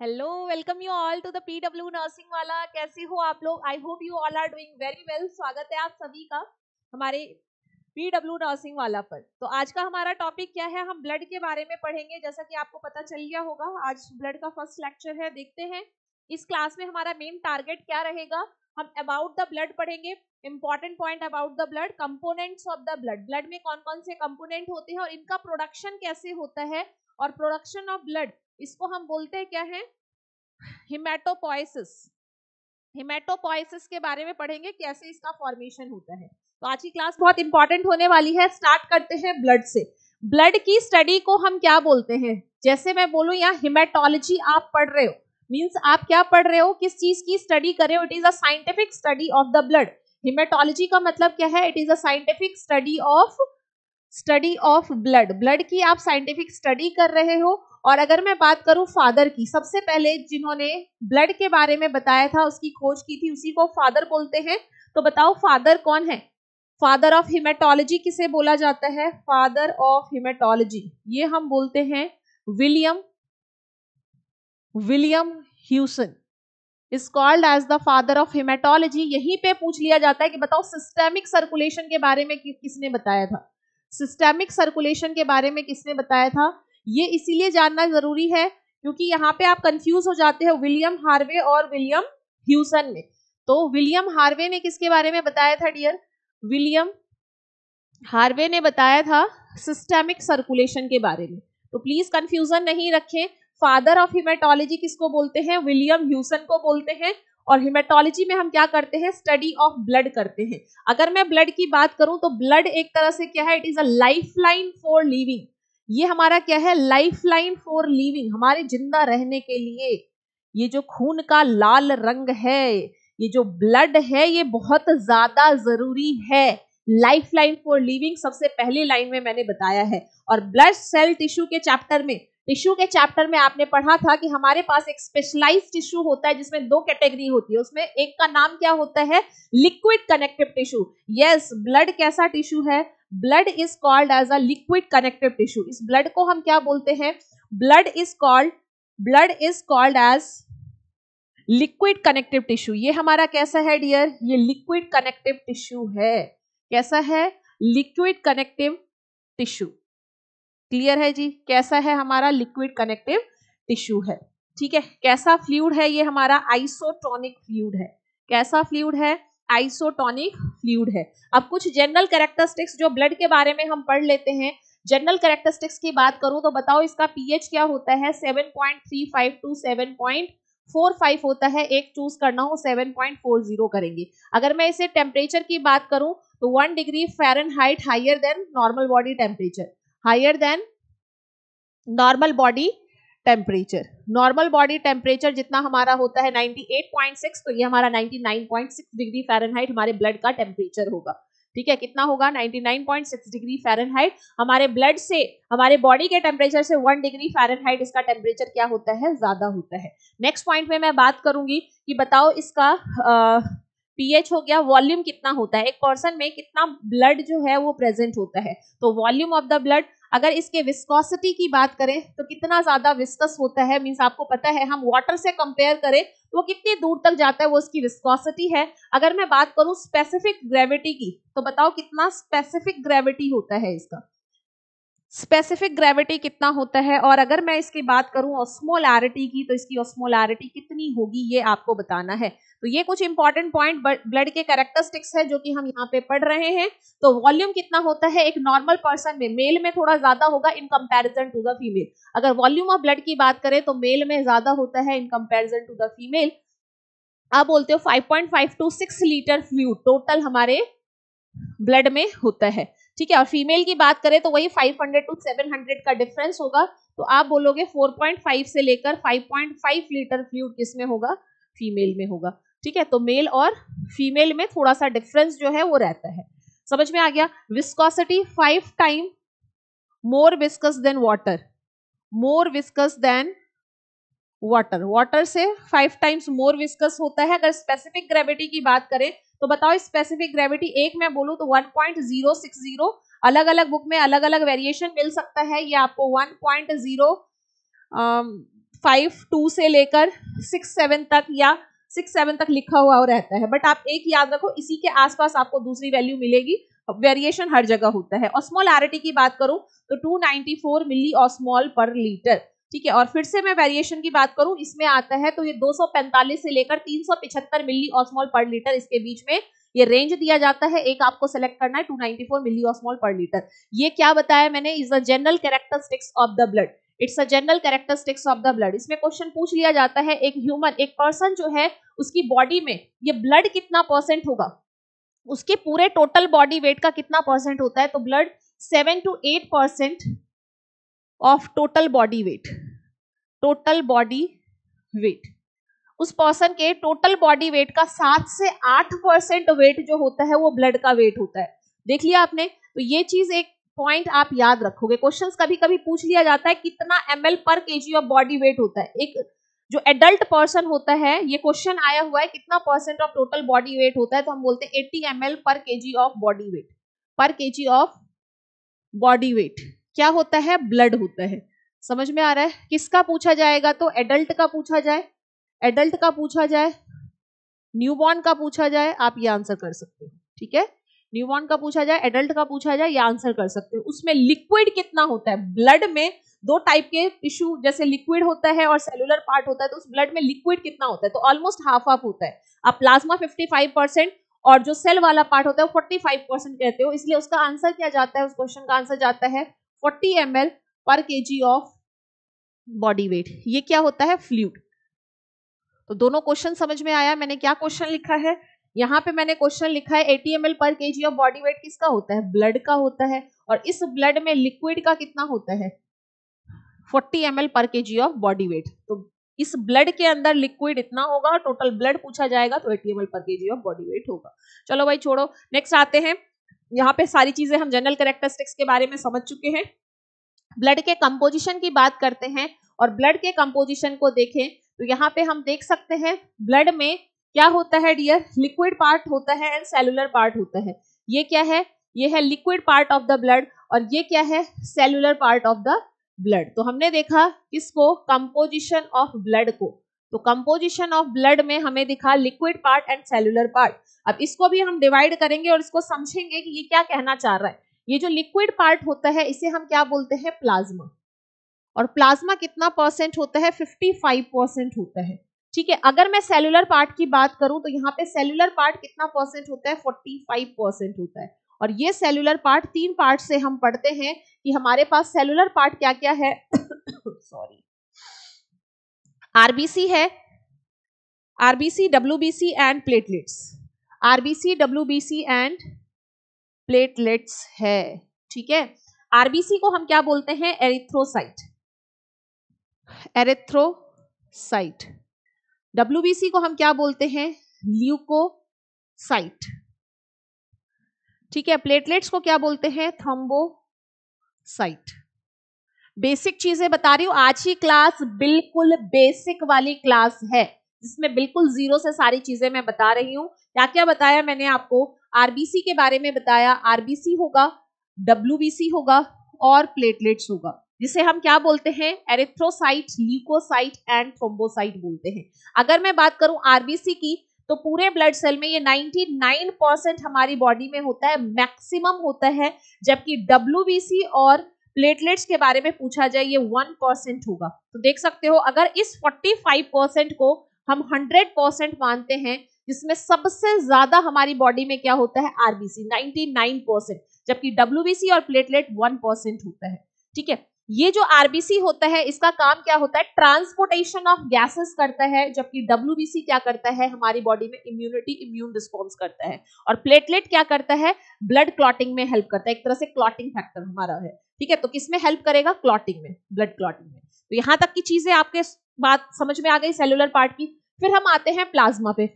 Hello welcome you all to the PW nursing वाला कैसे हो आप लोग? I hope you all are doing very well स्वागत है आप सभी का हमारे पीडब्ल्यू नर्सिंग वाला पर। तो आज का हमारा टॉपिक क्या है? हम ब्लड के बारे में पढ़ेंगे। जैसा कि आपको पता चल गया होगा, आज ब्लड का फ़र्स्ट लेक्चर है। देखते हैं, इस क्लास में हमारा मेन टारगेट क्या रहेगा? हम अबाउट द ब्लड पढ़ेंगे। Important point about the blood components of the blood blood में कौन कौन से कंपोनेंट होते हैं और इनका प्रोडक्शन कैसे होता है? और प्रोडक्शन ऑफ़ ब्लड इसको हम बोलते हैं क्या है? हिमेटोपोइसिस हिमेटोपोइसिस के बारे में पढ़ेंगे कैसे इसका फॉर्मेशन होता है। तो आज की क्लास बहुत इंपॉर्टेंट होने वाली है। स्टार्ट करते हैं ब्लड से। ब्लड की स्टडी को हम क्या बोलते हैं? जैसे मैं बोलूँ, यहाँ हिमेटोलॉजी आप पढ़ रहे हो। मीन्स आप क्या पढ़ रहे हो? किस चीज़ की स्टडी कर रहे हो? It is a scientific study of the blood haematology का मतलब क्या है? It is a scientific study of study of blood blood की आप साइंटिफिक स्टडी कर रहे हो और अगर मैं बात करूँ फादर की, सबसे पहले जिन्होंने ब्लड के बारे में बताया था, उसकी खोज की थी, उसी को फादर बोलते हैं। तो बताओ फादर कौन है? फादर ऑफ़ हिमेटोलॉजी किसे बोला जाता है? फादर ऑफ़ हिमेटोलॉजी ये हम बोलते हैं William William Hewson is called as the father of haematology यहीं पे पूछ लिया जाता है कि बताओ सिस्टेमिक सर्कुलेशन के बारे में किसने बताया था? सिस्टेमिक सर्कुलेशन के बारे में किसने बताया था? ये इसीलिए जानना ज़रूरी है, क्योंकि यहाँ पे आप कंफ्यूज हो जाते हैं विलियम हार्वे और विलियम ह्यूसन में तो विलियम हार्वे ने किसके बारे में बताया था, डियर? विलियम हार्वे ने बताया था सिस्टेमिक सर्कुलेशन के बारे में। तो प्लीज़ कंफ्यूजन नहीं रखें। फादर ऑफ़ हिमेटोलॉजी किसको बोलते हैं? विलियम ह्यूसन को बोलते हैं। और हिमेटोलॉजी में हम क्या करते हैं? स्टडी ऑफ़ ब्लड करते हैं। अगर मैं ब्लड की बात करूँ तो ब्लड एक तरह से क्या है? It is a life line for living ये हमारा क्या है? लाइफ लाइन फॉर लिविंग हमारे ज़िंदा रहने के लिए। ये जो खून का लाल रंग है, ये जो ब्लड है, ये बहुत ज़्यादा ज़रूरी है। लाइफ लाइन फॉर लिविंग सबसे पहली लाइन में मैंने बताया है। और ब्लड सेल टिश्यू के चैप्टर में टिश्यू के चैप्टर में आपने पढ़ा था कि हमारे पास एक स्पेशलाइज टिश्यू होता है जिसमें दो कैटेगरी होती है। उसमें एक का नाम क्या होता है? Liquid connective tissue yes blood कैसा टिश्यू है? Blood is called as a liquid connective tissue इस ब्लड को हम क्या बोलते हैं? Blood is called blood is called as liquid connective tissue ये हमारा कैसा है डियर ये लिक्विड कनेक्टिव टिश्यू है। कैसा है? लिक्विड कनेक्टिव टिश्यू क्लियर है जी? कैसा है हमारा लिक्विड कनेक्टिव टिश्यू है? ठीक है? कैसा फ्लूड है? ये हमारा आइसोटोनिक फ्लूड है। कैसा फ्लूड है? आइसोटोनिक फ्लूड है। अब कुछ जनरल कैरेक्टरिस्टिक्स जो ब्लड के बारे में हम पढ़ लेते हैं। जनरल कैरेक्टरिस्टिक्स की बात करूँ तो बताओ इसका पीएच क्या होता है? 7.35 टू 7.45 होता है। एक चूज़ करना हो 7.40 करेंगे। अगर मैं इसे टेम्परेचर की बात करूँ तो one degree Fahrenheit higher than normal body temperature higher than normal body temperature normal body temperature जितना हमारा होता है 98.6 तो ये हमारा 99.6 डिग्री फ़ारेनहाइट हमारे ब्लड का टेम्परेचर होगा। ठीक है? कितना होगा? 99.6 डिग्री फ़ारेनहाइट हमारे ब्लड से, हमारे बॉडी के टेम्परेचर से वन डिग्री फ़ारेनहाइट इसका टेम्परेचर क्या होता है? ज़्यादा होता है। नेक्स्ट पॉइंट में मैं बात करूँगी कि बताओ इसका पीएच हो गया वॉल्यूम कितना होता है? एक पर्सन में कितना ब्लड जो है वो प्रेजेंट होता है। तो वॉल्यूम ऑफ़ द ब्लड अगर इसके विस्कोसिटी की बात करें तो कितना ज़्यादा विस्कस होता है? मीन्स आपको पता है, हम वाटर से कंपेयर करें तो वो कितनी दूर तक जाता है, वो उसकी विस्कोसिटी है। अगर मैं बात करूँ स्पेसिफिक ग्रेविटी की तो बताओ कितना स्पेसिफिक ग्रेविटी होता है इसका? स्पेसिफिक ग्रेविटी कितना होता है? और अगर मैं इसकी बात करूँ ऑस्मोलैरिटी की तो इसकी ऑस्मोलैरिटी कितनी होगी, ये आपको बताना है। तो ये कुछ इंपॉर्टेंट पॉइंट ब्लड के कैरेक्टरिस्टिक्स है, जो कि हम यहाँ पे पढ़ रहे हैं। तो वॉल्यूम कितना होता है? एक नॉर्मल पर्सन में मेल में थोड़ा ज़्यादा होगा in comparison to the female अगर वॉल्यूम ऑफ़ ब्लड की बात करें तो मेल में ज़्यादा होता है in comparison to the female आप बोलते हो 5.5 टू 6 लीटर फ्लूड टोटल हमारे ब्लड में होता है। ठीक है, और फीमेल की बात करें तो वही 500 टू 700 का डिफरेंस होगा। तो आप बोलोगे 4.5 से लेकर 5.5 लीटर फ्लूड किसमें होगा? फीमेल में होगा। ठीक है तो मेल और फीमेल में थोड़ा सा डिफरेंस जो है वो रहता है। समझ में आ गया? Viscosity five time more viscous than water more viscous than water water से फाइव टाइम्स मोर विस्कस होता है। अगर स्पेसिफिक ग्रेविटी की बात करें तो बताओ स्पेसिफिक ग्रेविटी एक में बोलूँ तो 1.060 अलग अलग बुक में अलग अलग वेरिएशन मिल सकता है। ये आपको 1.0 फाइव टू से लेकर सिक्स सेवन तक या सिक्स सेवन तक लिखा हुआ रहता है। बट आप एक याद रखो, इसी के आसपास आपको दूसरी वैल्यू मिलेगी। वेरिएशन हर जगह होता है। ऑस्मोलैरिटी की बात करूँ तो 294 मिली ऑस्मोल पर लीटर ठीक है, और फिर से मैं वेरिएशन की बात करूँ, इसमें आता है तो ये 245 से लेकर 375 मिली ऑस्मोल पर लीटर इसके बीच में ये रेंज दिया जाता है। एक आपको सेलेक्ट करना है 294 मिली ऑस्मोल पर लीटर ये क्या बताया मैंने? Is the general characteristics of the blood it's a general characteristics of the blood इसमें क्वेश्चन पूछ लिया जाता है, एक ह्यूमन एक पर्सन जो है, उसकी बॉडी में ये ब्लड कितना परसेंट होगा? उसके पूरे टोटल बॉडी वेट का कितना परसेंट होता है? तो blood seven to eight percent of total body weight total body weight उस पर्सन के टोटल बॉडी वेट का सात से आठ परसेंट वेट जो होता है, वो ब्लड का वेट होता है। देख लिया आपने? तो ये चीज़ एक पॉइंट आप याद रखोगे। क्वेश्चंस कभी कभी पूछ लिया जाता है, कितना एम एल पर के ऑफ़ बॉडी वेट होता है। एक जो एडल्ट पर्सन होता है, ये क्वेश्चन आया हुआ है, कितना percent of total body weight होता है तो हम बोलते हैं एट्टी एम पर के ऑफ़ बॉडी वेट पर के ऑफ़ बॉडी वेट क्या होता है? ब्लड होता है। समझ में आ रहा है? किसका पूछा जाएगा तो एडल्ट का पूछा जाए। एडल्ट का पूछा जाए, न्यूबॉर्न का पूछा जाए, आप ये आंसर कर सकते हो, ठीक है? न्यूबॉर्न का पूछा जाए, एडल्ट का पूछा जाए, ये आंसर कर सकते हो। उसमें लिक्विड कितना होता है? ब्लड में दो टाइप के टिश्यू, जैसे लिक्विड होता है और सेलुलर पार्ट होता है तो उस ब्लड में लिक्विड कितना होता है? तो ऑलमोस्ट हाफ़ हाफ़ होता है। आप प्लाज्मा 55 परसेंट और जो सेल वाला पार्ट होता है, वो 45 परसेंट कहते हो, इसलिए उसका आंसर क्या जाता है? उस क्वेश्चन का आंसर जाता है 40 एम एल पर के जी ऑफ़ बॉडी वेट। ये क्या होता है? फ्लूड तो दोनों क्वेश्चन समझ में आया? मैंने क्या क्वेश्चन लिखा है? यहाँ पे मैंने क्वेश्चन लिखा है, एटी एम एल पर के जी ऑफ़ बॉडी वेट किसका होता है? ब्लड का होता है। और इस ब्लड में लिक्विड का कितना होता है? 40 एम एल पर के जी ऑफ़ बॉडी वेट। तो इस ब्लड के अंदर लिक्विड इतना होगा, टोटल ब्लड पूछा जाएगा तो एटी एम एल पर के जी ऑफ़ बॉडी वेट होगा। चलो भाई छोड़ो। नेक्स्ट आते हैं। यहाँ पे सारी चीज़ें हम जनरल करेक्टरिस्टिक्स के बारे में समझ चुके हैं। ब्लड के कंपोजिशन की बात करते हैं और ब्लड के कंपोजिशन को देखें तो यहाँ पे हम देख सकते हैं ब्लड में क्या होता है डियर लिक्विड पार्ट होता है एंड सेलुलर पार्ट होता है। ये क्या है? ये है liquid part of the blood और ये क्या है? Cellular part of the blood तो हमने देखा किसको? कंपोजिशन ऑफ़ ब्लड को। तो कंपोजिशन ऑफ़ ब्लड में हमें दिखा liquid part and cellular part अब इसको भी हम डिवाइड करेंगे और इसको समझेंगे कि ये क्या कहना चाह रहा है। ये जो लिक्विड पार्ट होता है, इसे हम क्या बोलते हैं? प्लाज्मा और प्लाज्मा कितना परसेंट होता है? 55 परसेंट होता है। ठीक है, अगर मैं सेलुलर पार्ट की बात करूँ तो यहाँ पे सेलुलर पार्ट कितना परसेंट होता है? 45 परसेंट होता है। और ये सेलुलर पार्ट तीन पार्ट से हम पढ़ते हैं कि हमारे पास सेलुलर पार्ट क्या क्या है? सॉरी आरबीसी है। RBC, WBC and platelets RBC, WBC and platelets है। ठीक है? आरबीसी को हम क्या बोलते हैं? एरिथ्रोसाइट एरिथ्रोसाइट डब्ल्यूबीसी को हम क्या बोलते हैं? ल्यूकोसाइट ठीक है? प्लेटलेट्स को क्या बोलते हैं? थ्रोम्बोसाइट बेसिक चीज़ें बता रही हूँ। आज ही क्लास बिल्कुल बेसिक वाली क्लास है, जिसमें बिल्कुल ज़ीरो से सारी चीज़ें मैं बता रही हूँ। क्या क्या बताया मैंने आपको? आरबीसी के बारे में बताया। आरबीसी होगा, डब्ल्यूबीसी होगा और प्लेटलेट्स होगा, जिसे हम क्या बोलते हैं? एरिथ्रोसाइट, ल्यूकोसाइट एंड थ्रोम्बोसाइट बोलते हैं। अगर मैं बात करूँ आरबीसी की तो पूरे ब्लड सेल में ये 99 परसेंट हमारी बॉडी में होता है, मैक्सिमम होता है, जबकि डब्ल्यूबीसी और प्लेटलेट्स के बारे में पूछा जाए, ये वन परसेंट होगा। तो देख सकते हो, अगर इस 45 परसेंट को हम 100 परसेंट मानते हैं, जिसमें सबसे ज़्यादा हमारी बॉडी में क्या होता है? आरबीसी 99 परसेंट जबकि डब्ल्यूबीसी और प्लेटलेट वन परसेंट होता है। ठीक है? ये जो आरबीसी होता है, इसका काम क्या होता है? ट्रांसपोर्टेशन ऑफ़ गैसेस करता है, जबकि डब्ल्यूबीसी क्या करता है? हमारी बॉडी में इम्यूनिटी इम्यून रिस्पॉन्स करता है। और प्लेटलेट क्या करता है? ब्लड क्लॉटिंग में हेल्प करता है। एक तरह से क्लॉटिंग फैक्टर हमारा है। ठीक है? तो किसमें हेल्प करेगा? क्लॉटिंग में ब्लड क्लॉटिंग में। तो यहाँ तक की चीज़ें आपके बात समझ में आ गई सेलुलर पार्ट की। फिर हम आते हैं प्लाज्मा पे।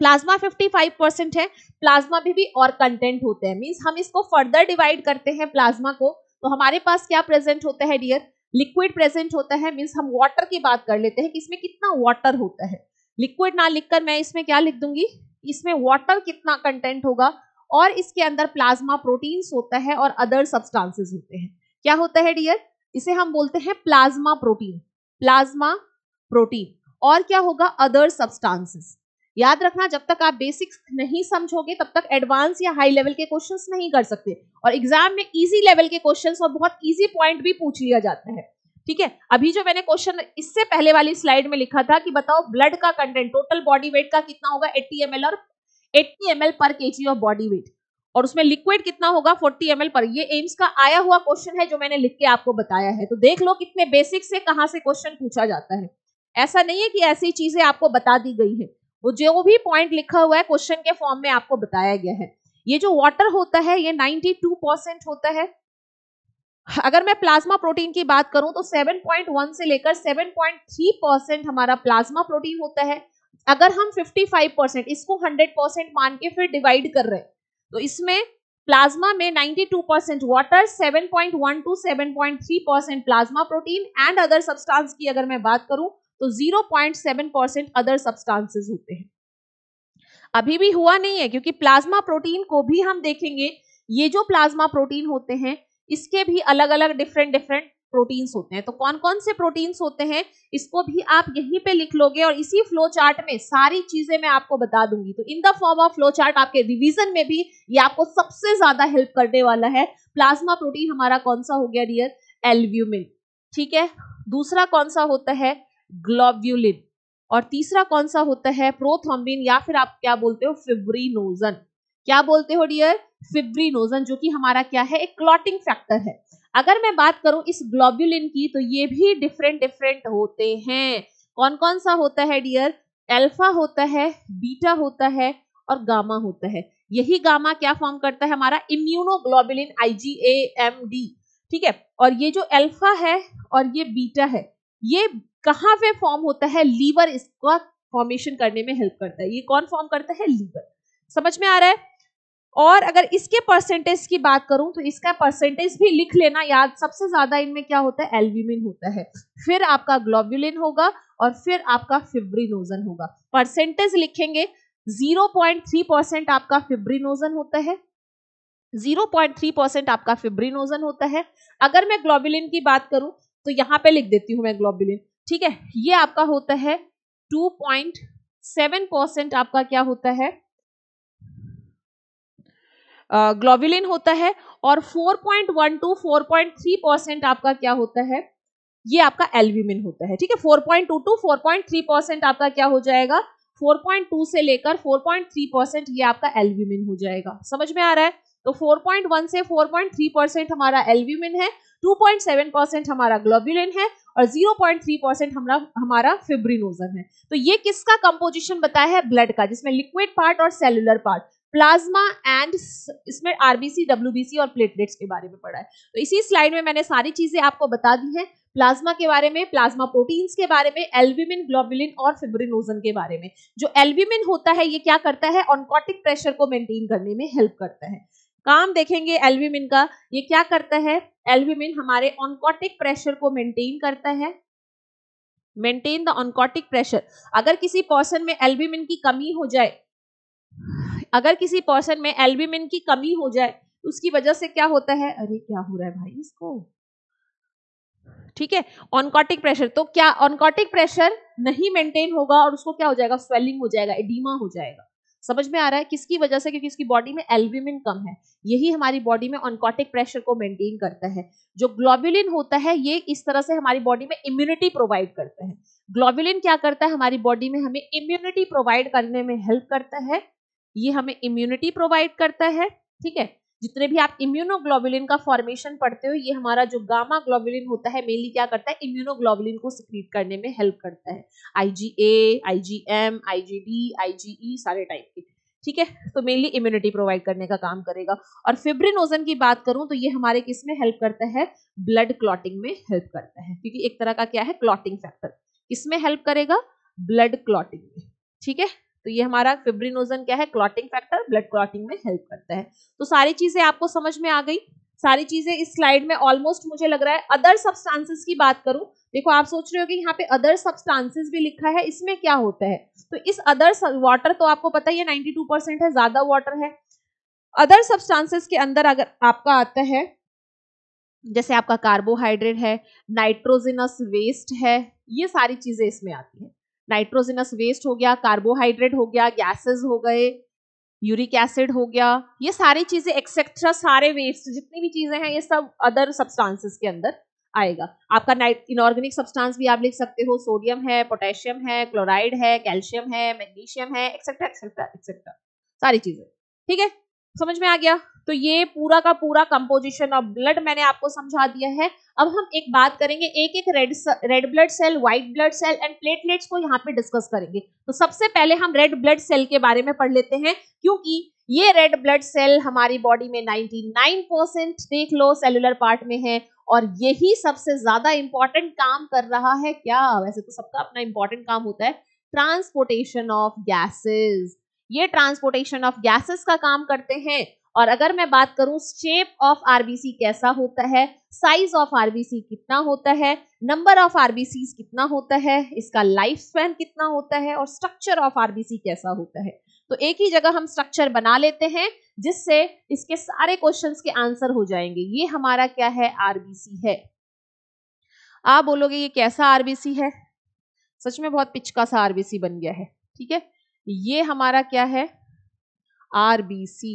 प्लाज्मा 55 परसेंट है। प्लाज्मा में भी और कंटेंट होते हैं। मीन्स हम इसको फर्दर डिवाइड करते हैं प्लाज्मा को। तो हमारे पास क्या प्रेजेंट होता है डियर लिक्विड प्रेजेंट होता है। मीन्स हम वाटर की बात कर लेते हैं कि इसमें कितना वाटर होता है। लिक्विड ना लिखकर मैं इसमें क्या लिख दूँगी? इसमें वाटर कितना कंटेंट होगा? और इसके अंदर प्लाज्मा प्रोटीन्स होता है और अदर सब्सटेंसेस होते हैं। क्या होता है डियर इसे हम बोलते हैं प्लाज्मा प्रोटीन प्लाज्मा प्रोटीन। और क्या होगा? अदर सब्सटेंसेस याद रखना, जब तक आप बेसिक्स नहीं समझोगे, तब तक एडवांस या हाई लेवल के क्वेश्चंस नहीं कर सकते। और एग्ज़ाम में इजी लेवल के क्वेश्चंस और बहुत इजी पॉइंट भी पूछ लिया जाता है। ठीक है? अभी जो मैंने क्वेश्चन इससे पहले वाली स्लाइड में लिखा था कि बताओ ब्लड का कंटेंट टोटल बॉडी वेट का कितना होगा 80 एम और 80 एम पर के ऑफ़ बॉडी वेट और उसमें लिक्विड कितना होगा? 40 एम पर. ये एम्स का आया हुआ क्वेश्चन है जो मैंने लिख के आपको बताया है. तो देख लो कितने बेसिक से कहाँ से क्वेश्चन पूछा जाता है. ऐसा नहीं है कि ऐसी चीज़ें आपको बता दी गई है. वो जो भी पॉइंट लिखा हुआ है क्वेश्चन के फॉर्म में आपको बताया गया है. ये जो वाटर होता है, ये 92 परसेंट होता है. अगर मैं प्लाज्मा प्रोटीन की बात करूँ तो 7.1 से लेकर 7.3 परसेंट हमारा प्लाज्मा प्रोटीन होता है. अगर हम 55 परसेंट इसको 100 परसेंट मान के फिर डिवाइड कर रहे हैं तो इसमें प्लाज्मा में 92 percent water 7.1 to 7.3 percent plasma protein and other substance की अगर मैं बात करूँ तो 0.7 परसेंट अदर सब्सटेंसेस होते हैं। अभी भी हुआ नहीं है, क्योंकि प्लाज्मा प्रोटीन को भी हम देखेंगे, ये जो प्लाज्मा प्रोटीन होते हैं, इसके भी अलग अलग डिफरेंट डिफरेंट प्रोटीन्स होते हैं। तो कौन कौन से प्रोटीन्स होते हैं, इसको भी आप यहीं पे लिख लोगे और इसी फ्लो चार्ट में सारी चीज़ें मैं आपको बता दूँगी। तो in the form of flow chart आपके रिवीजन में भी ये आपको सबसे ज़्यादा हेल्प करने वाला है। प्लाज्मा प्रोटीन हमारा कौन सा हो गया डियर एल्व्यूमिन ठीक है? दूसरा कौन सा होता है? ग्लोब्यूलिन और तीसरा कौन सा होता है? प्रोथॉम्बिन या फिर आप क्या बोलते हो? फिब्रीनोजन क्या बोलते हो डियर फिब्रीनोजन जो कि हमारा क्या है? एक क्लॉटिंग फैक्टर है। अगर मैं बात करूँ इस ग्लोब्यूलिन की तो ये भी डिफरेंट डिफरेंट होते हैं। कौन कौन सा होता है डियर एल्फा होता है बीटा होता है और गामा होता है। यही गामा क्या फॉर्म करता है? हमारा इम्यूनोग्लोबुलिन आईजीएएमडी ठीक है? और ये जो अल्फ़ा है और ये बीटा है, ये कहाँ पे फॉर्म होता है? लीवर इसका फॉर्मेशन करने में हेल्प करता है। ये कौन फॉर्म करता है? लीवर समझ में आ रहा है? और अगर इसके परसेंटेज की बात करूँ तो इसका परसेंटेज भी लिख लेना। याद, सबसे ज़्यादा इनमें क्या होता है? एल्ब्यूमिन होता है। फिर आपका ग्लोब्यूलिन होगा और फिर आपका फिब्रिनोजन होगा। परसेंटेज लिखेंगे 0.3 परसेंट आपका फिब्रिनोजन होता है। 0.3 परसेंट आपका फिब्रिनोजन होता है। अगर मैं ग्लोबुलिन की बात करूँ तो यहाँ पे लिख देती हूँ मैं ग्लोबुलिन ठीक है? ये आपका होता है 2.7 परसेंट आपका क्या होता है? ग्लोबुलिन होता है और 4.1 टू 4.3 परसेंट आपका क्या होता है? ये आपका एल्ब्यूमिन होता है, ठीक है? 4.2 टू 4.3 परसेंट आपका क्या हो जाएगा? 4.2 से लेकर 4.3 परसेंट ये आपका एल्ब्यूमिन हो जाएगा। समझ में आ रहा है? तो 4.1 से 4.3 परसेंट हमारा एल्ब्यूमिन है 2.7 परसेंट हमारा ग्लोबुलिन है और 0.3 परसेंट हमारा हमारा फिब्रिनोजन है। तो ये किसका कंपोजिशन बताया है? ब्लड का, जिसमें लिक्विड पार्ट और सेलुलर पार्ट प्लाज्मा एंड इसमें आरबीसी, डब्ल्यूबीसी और प्लेटलेट्स के बारे में पढ़ा है। तो इसी स्लाइड में मैंने सारी चीज़ें आपको बता दी हैं। प्लाज्मा के बारे में, प्लाज्मा प्रोटीन्स के बारे में, एल्ब्यूमिन, ग्लोबुलिन और फिब्रिनोजन के बारे में। जो एल्ब्यूमिन होता है, ये क्या करता है? ऑनकॉटिक प्रेशर को मेंटेन करने में हेल्प करता है। काम देखेंगे एल्ब्यूमिन का। ये क्या करता है? एल्ब्यूमिन हमारे ऑनकॉटिक प्रेशर को मेंटेन करता है। मेंटेन द ऑनकॉटिक प्रेशर अगर किसी पर्सन में एल्ब्यूमिन की कमी हो जाए अगर किसी पर्सन में एल्ब्यूमिन की कमी हो जाए, उसकी वजह से क्या होता है? अरे, क्या हो रहा है भाई इसको? ठीक है ऑनकॉटिक प्रेशर तो क्या ऑनकॉटिक प्रेशर नहीं मेंटेन होगा और उसको क्या हो जाएगा? स्वेलिंग हो जाएगा एडीमा हो जाएगा। समझ में आ रहा है? किसकी वजह से? क्योंकि उसकी बॉडी में एल्ब्यूमिन कम है। यही हमारी बॉडी में ऑनकॉटिक प्रेशर को मेंटेन करता है। जो ग्लोबुलिन होता है, ये इस तरह से हमारी बॉडी में इम्यूनिटी प्रोवाइड करता है। ग्लोबुलिन क्या करता है? हमारी बॉडी में हमें इम्यूनिटी प्रोवाइड करने में हेल्प करता है। ये हमें इम्यूनिटी प्रोवाइड करता है ठीक है? जितने भी आप इम्यूनोग्लोबुलिन का फॉर्मेशन पढ़ते हो ये हमारा जो गामा ग्लोबुलिन होता है मेनली क्या करता है? इम्यूनोग्लोबुलिन को सिक्रीट करने में हेल्प करता है। आईजीए, आईजीएम, आईजीडी, आईजीई सारे टाइप के ठीक है? तो मेनली इम्यूनिटी प्रोवाइड करने का काम करेगा। और फिब्रिनोजन की बात करूँ तो ये हमारे किसमें हेल्प करता है? ब्लड क्लॉटिंग में हेल्प करता है। क्योंकि एक तरह का क्या है? क्लॉटिंग फैक्टर किसमें हेल्प करेगा? ब्लड क्लॉटिंग में ठीक है? तो ये हमारा फिब्रिनोजन क्या है? क्लॉटिंग फैक्टर ब्लड क्लॉटिंग में हेल्प करता है। तो सारी चीज़ें आपको समझ में आ गई। सारी चीज़ें इस स्लाइड में ऑलमोस्ट मुझे लग रहा है अदर सब्सटेंसेस की बात करूँ। देखो, आप सोच रहे हो कि यहाँ पे अदर सब्सटेंसेस भी लिखा है, इसमें क्या होता है? तो इस अदर वाटर तो आपको पता ही है 92 परसेंट है, ज़्यादा वाटर है। अदर सब्सटेंसेस के अंदर अगर आपका आता है, जैसे आपका कार्बोहाइड्रेट है नाइट्रोजिनस वेस्ट है, ये सारी चीज़ें इसमें आती है। नाइट्रोजिनस वेस्ट हो गया, कार्बोहाइड्रेट हो गया, गैसेस हो गए, यूरिक एसिड हो गया, ये सारी चीज़ें एक्सेट्रा सारे वेस्ट जितनी भी चीज़ें हैं, ये सब अदर सब्सटेंसेस के अंदर आएगा। आपका नाइट इनऑर्गेनिक सब्सटेंस भी आप लिख सकते हो सोडियम है पोटेशियम है क्लोराइड है कैल्शियम है मैग्नीशियम है एक्सेट्रा एक्सेट्रा एक्सेट्रा सारी चीज़ें। ठीक है? समझ में आ गया? तो ये पूरा का पूरा कंपोजिशन ऑफ़ ब्लड मैंने आपको समझा दिया है। अब हम एक बात करेंगे एक एक red red blood cell white blood cell and platelets को यहाँ पे डिस्कस करेंगे। तो सबसे पहले हम रेड ब्लड सेल के बारे में पढ़ लेते हैं, क्योंकि ये रेड ब्लड सेल हमारी बॉडी में 99 परसेंट देख लो सेलुलर पार्ट में है और यही सबसे ज़्यादा इंपॉर्टेंट काम कर रहा है। क्या? वैसे तो सबका अपना इंपॉर्टेंट काम होता है। ट्रांसपोर्टेशन ऑफ़ गैसेस ये ट्रांसपोर्टेशन ऑफ़ गैसेस का काम करते हैं। और अगर मैं बात करूँ शेप ऑफ़ आरबीसी कैसा होता है साइज़ ऑफ़ आरबीसी कितना होता है नंबर ऑफ़ आरबीसी कितना होता है, इसका लाइफ स्पैन कितना होता है और स्ट्रक्चर ऑफ़ आरबीसी कैसा होता है। तो एक ही जगह हम स्ट्रक्चर बना लेते हैं, जिससे इसके सारे क्वेश्चंस के आंसर हो जाएँगे। ये हमारा क्या है? आरबीसी है। आप बोलोगे, ये कैसा आरबीसी है? सच में बहुत पिचका सा आरबीसी बन गया है, ठीक है? ये हमारा क्या है? आरबीसी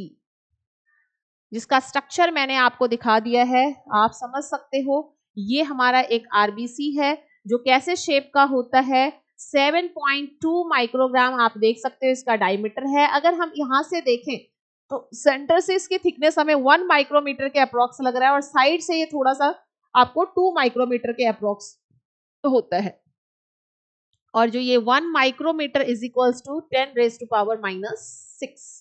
जिसका स्ट्रक्चर मैंने आपको दिखा दिया है, आप समझ सकते हो। ये हमारा एक आरबीसी है, जो कैसे शेप का होता है। 7.2 माइक्रोग्राम आप देख सकते हो, इसका डायमीटर है। अगर हम यहाँ से देखें तो सेंटर से इसकी थिकनेस हमें वन माइक्रोमीटर के अप्रोक्स लग रहा है और साइड से ये थोड़ा सा आपको टू माइक्रोमीटर के अप्रोक्स तो होता है। और जो ये one micrometer is equals to ten raise to power minus six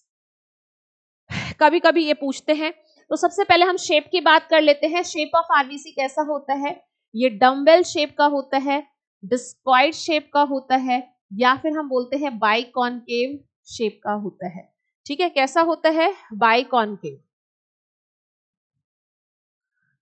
कभी कभी ये पूछते हैं। तो सबसे पहले हम शेप की बात कर लेते हैं। शेप ऑफ़ आरबीसी कैसा होता है? ये डम्बेल शेप का होता है डिस्क्वाइड शेप का होता है, या फिर हम बोलते हैं बाई कॉनकेव शेप का होता है। ठीक है, कैसा होता है? बाई कॉनकेव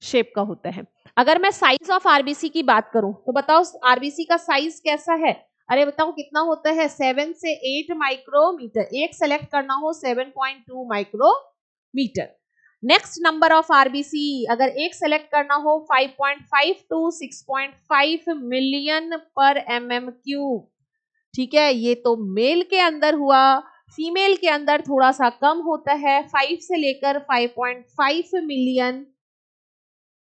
शेप का होता है। अगर मैं साइज़ ऑफ़ आरबीसी की बात करूँ तो बताओ आरबीसी का साइज़ कैसा है? अरे बताओ कितना होता है? सेवन से एट माइक्रोमीटर एक सेलेक्ट करना हो seven point two micrometer next number of RBC अगर एक सेलेक्ट करना हो 5.5 to 6.5 million per m m cube ठीक है? ये तो मेल के अंदर हुआ. फीमेल के अंदर थोड़ा सा कम होता है. 5 से लेकर 5.5 million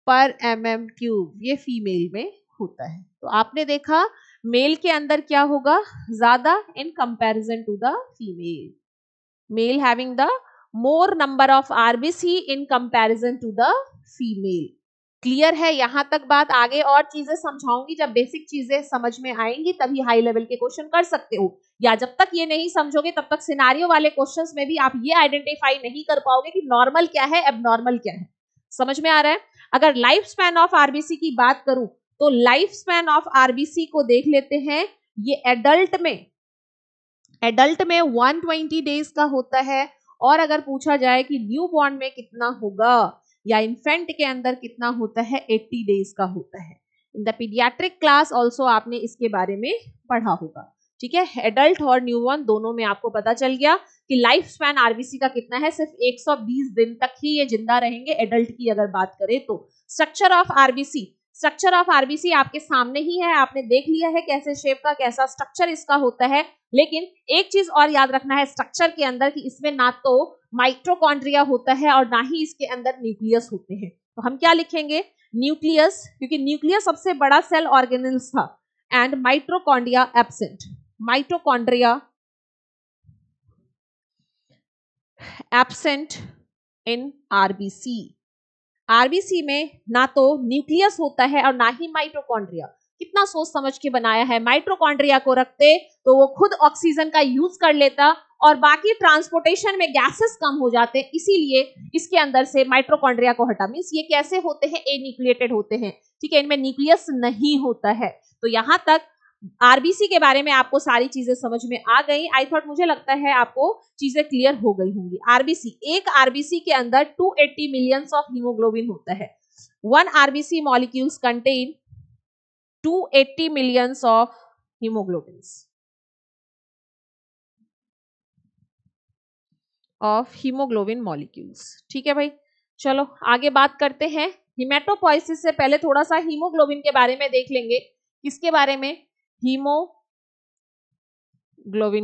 per m m cube ये फीमेल में होता है. तो आपने देखा मेल के अंदर क्या होगा? ज़्यादा in comparison to the female male having the more number of RBC in comparison to the female clear है? यहाँ तक बात आगे और चीज़ें समझाऊँगी। जब बेसिक चीज़ें समझ में आएँगी, तभी हाई लेवल के क्वेश्चन कर सकते हो। या जब तक ये नहीं समझोगे, तब तक सिनारियो वाले क्वेश्चंस में भी आप ये आइडेंटिफाई नहीं कर पाओगे कि नॉर्मल क्या है अब नॉर्मल क्या है। समझ में आ रहा है? अगर लाइफ स्पैन ऑफ़ आरबीसी की बात करूँ तो लाइफ स्पैन ऑफ़ आरबीसी को देख लेते हैं। ये एडल्ट में एडल्ट में 120 डेज़ का होता है और अगर पूछा जाए कि न्यू बॉर्न में कितना होगा या इन्फेंट के अंदर कितना होता है 80 डेज़ का होता है। In the paediatric class also आपने इसके बारे में पढ़ा होगा। ठीक है? एडल्ट और न्यू बॉर्न दोनों में आपको पता चल गया कि लाइफ स्पैन आरबीसी का कितना है। सिर्फ़ 120 दिन तक ही ये ज़िंदा रहेंगे। एडल्ट की अगर बात करें तो structure of RBC structure of RBC आपके सामने ही है, आपने देख लिया है कैसे शेप का, कैसा स्ट्रक्चर इसका होता है। लेकिन एक चीज़ और याद रखना है स्ट्रक्चर के अंदर कि इसमें ना तो माइट्रोकॉन्ड्रिया होता है और ना ही इसके अंदर न्यूक्लियस होते हैं। तो हम क्या लिखेंगे? न्यूक्लियस क्योंकि न्यूक्लियस सबसे बड़ा सेल ऑर्गेनिल्स था। And mitochondria absent mitochondria absent in RBC RBC में ना तो न्यूक्लियस होता है और ना ही माइट्रोकॉन्ड्रिया कितना सोच समझ के बनाया है। माइट्रोकॉन्ड्रिया को रखते तो वो खुद ऑक्सीजन का यूज़ कर लेता और बाकी ट्रांसपोर्टेशन में गैसेस कम हो जाते। इसीलिए इसके अंदर से माइट्रोकॉन्ड्रिया को हटा। मीन्स ये कैसे होते हैं? ए न्यूक्लिएटेड होते हैं। ठीक है, इनमें न्यूक्लियस नहीं होता है। तो यहाँ तक आरबीसी के बारे में आपको सारी चीज़ें समझ में आ गई। आई थॉट मुझे लगता है आपको चीज़ें क्लियर हो गई होंगी। आरबीसी, एक आरबीसी के अंदर 280 मिलियंस ऑफ़ हीमोग्लोबिन होता है। One RBC molecules contain 280 millions of haemoglobin of haemoglobin molecules ठीक है भाई? चलो, आगे बात करते हैं। हिमेटोपोइसिस से पहले थोड़ा सा हीमोग्लोबिन के बारे में देख लेंगे। किसके बारे में? हीमोग्लोबिन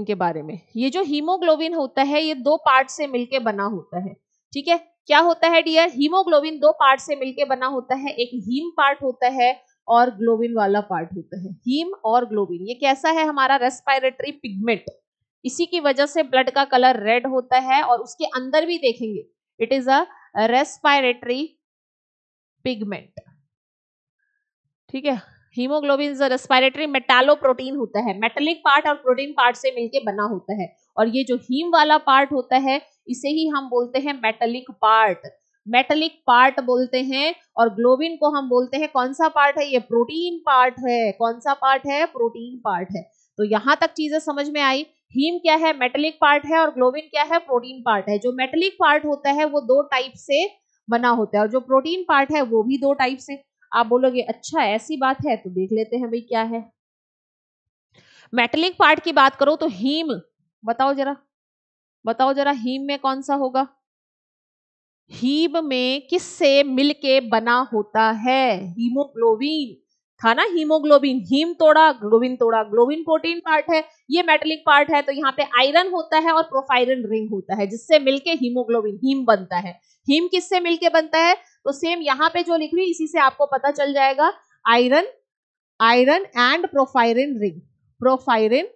के बारे में। ये जो हीमोग्लोबिन होता है, ये दो पार्ट से मिलके बना होता है। ठीक है? क्या होता है डियर हीमोग्लोबिन दो पार्ट से मिलके बना होता है। एक हीम पार्ट होता है और ग्लोबिन वाला पार्ट होता है। हीम और ग्लोबिन, ये कैसा है हमारा रेस्पायरेटरी पिगमेंट इसी की वजह से ब्लड का कलर रेड होता है और उसके अंदर भी देखेंगे। It is a respiratory pigment ठीक है? हीमोग्लोबिन रेस्पायरेटरी मेटालो प्रोटीन होता है। मेटेलिक पार्ट और प्रोटीन पार्ट से मिलके बना होता है। और ये जो हीम वाला पार्ट होता है, इसे ही हम बोलते हैं मेटेलिक पार्ट मेटेलिक पार्ट बोलते हैं और ग्लोबिन को हम बोलते हैं कौन सा पार्ट है? ये प्रोटीन पार्ट है। कौन सा पार्ट है? प्रोटीन पार्ट है। तो यहाँ तक चीज़ें समझ में आई। हीम क्या है? मेटेलिक पार्ट है और ग्लोबिन क्या है? प्रोटीन पार्ट है। जो मेटेलिक पार्ट होता है, वो दो टाइप से बना होता है और जो प्रोटीन पार्ट है, वो भी दो टाइप से। आप बोलोगे अच्छा ऐसी बात है तो देख लेते हैं भाई क्या है। मेटेलिक पार्ट की बात करो तो हीम, बताओ जरा बताओ जरा हीम में कौन सा होगा? हीम में किससे मिलके बना होता है? हीमोग्लोबिन, था ना हीमोग्लोबिन, हीम तोड़ा, ग्लोबिन तोड़ा, ग्लोबिन प्रोटीन पार्ट है, ये मेटेलिक पार्ट है तो यहाँ पे आयरन होता है और प्रोफाइरन रिंग होता है, जिससे मिलके हीमोग्लोबिन, हीम बनता है। हीम किससे मिलके बनता है? तो सेम यहाँ पे जो लिख रही इसी से आपको पता चल जाएगा। Iron iron and porphyrin ring porphyrin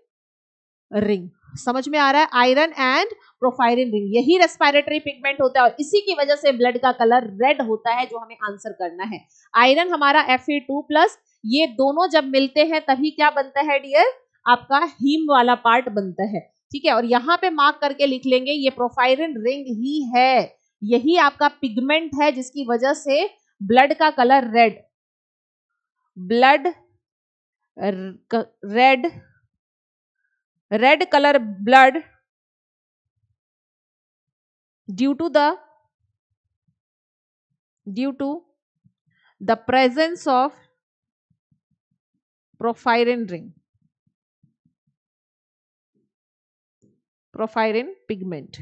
ring समझ में आ रहा है? आयरन एंड प्रोफाइरिन रिंग यही रेस्पायरेटरी पिगमेंट होता है और इसी की वजह से ब्लड का कलर रेड होता है, जो हमें आंसर करना है। आयरन हमारा एफ़ टू प्लस ये दोनों जब मिलते हैं, तभी क्या बनता है डियर आपका हीम वाला पार्ट बनता है। ठीक है? और यहाँ पे मार्क करके लिख लेंगे, ये प्रोफाइरिन रिंग ही है। यही आपका पिगमेंट है जिसकी वजह से ब्लड का colour red, blood red red colour blood due to the, due to the presence of porphyrin ring porphyrin pigment.